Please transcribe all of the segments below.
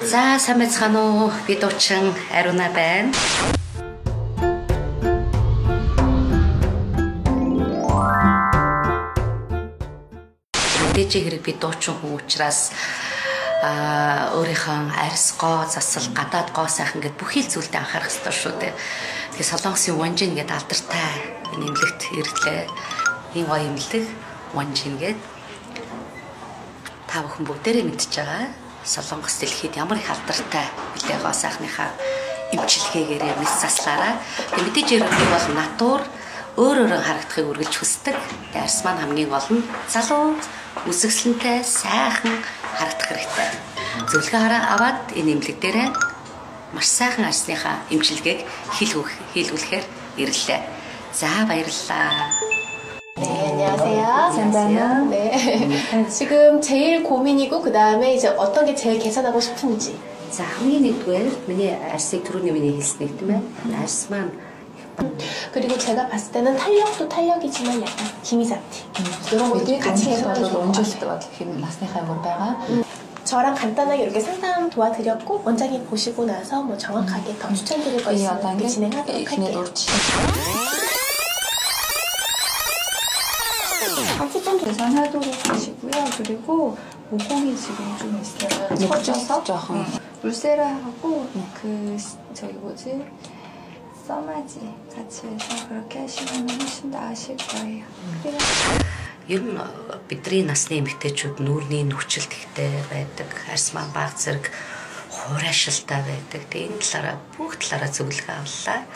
За сайн байцгаана уу? Би дуучин Ариуна байна. Мэдээж хэрэг би дуучин хүн учраас а өөрийнхөө арьс гоо засал гадаад гоо сайхан гэд бүхий л зүйлд анхаарах хэрэгтэй шүү дээ. Тэгээ Солонгосын Wanjin гэдэг алдартай нэмлэгт ирлээ. Ийм гоё нэмлэг Wanjin гэдэг та бүхэн бүгдээрээ мэдж байгаа. Солонгос дэлхийд ямар их алдартай билээ гоо сайхныхаа эмчилгээгээрээ мэс заслаараа. Тэгээ мэдээж би бол натур өөр өөрө харагдахыг үргэлж хүсдэг. Арьс маань хамгийн гол нь залуу үсгсэнтэй сайхан харагдах хэрэгтэй. Зөвлөгөө хараа аваад энэ эмнэлэг дээрээ маш сайхан арсныхаа эмчилгээг хийлгүүлэхээр ирлээ. За баярлалаа. 네, 안녕하세요. 안녕하세요. 네. 지금 제일 고민이고 그 다음에 이제 어떤 게 제일 개선하고 싶은지. За хамгийн нэгдүгээр миний арсыг түрүүний миний хэлснэг тийм ээ. Арс маань 그리고 제가 봤을 때는 탄력도 탄력이지만 약간 기미잡티. 이런 것들이 같이 개선하면 좋을 것 같아요. 원주스도 같은 насныхаа өр байгаа. 저랑 간단하게 이렇게 상담 도와드렸고 원장님 보시고 나서 뭐 정확하게 더 추천드릴 거 이 있으면 어떤 이렇게 게 진행하도록 ихний 할게요. урьд 하부 좀 개선하도록 하시고요. 그리고 모공이 지금 좀 있어요. 처져서 жоохон 네. 울세라하고 그 저기 뭐지 써마지 같이 해서 그렇게 하시면 훨씬 나으실 거예요. 그래요. ер нь бидний насны эмэгтэйчүүд нүүрний нөхцөлт ихтэй байдаг. Арс маань баг зэрэг хуурайшилтай байдаг. Тэгээ энэ талаараа бүх талаараа зөвлөгөө авлаа.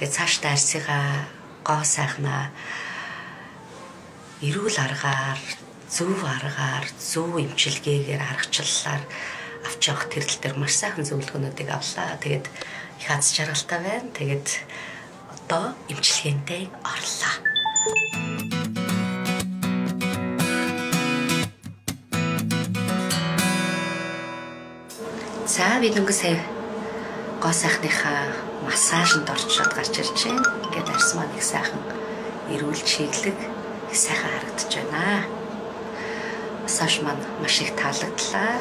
Тэгээ цаашдаа арсыгаа гоо сайхнаа эрүүл аргаар, зөв аргаар, зөв эмчилгээгээр аргачлалаар авч явах тэрэл дээр маш сайхан зөвлөгөөнүүдийг авлаа. Тэгээд их аз жаргалтай байна. Тэгээд одоо эмчилгээндээ орлоо. За би дөнгөж сая гоо сайхныхаа массажинд орчоод гарч ирж байна. Ингээд арс маань их сайхан эрүүл чиглэг их сайхан харагдаж байна. Массаж маань маш их таалагдлаа.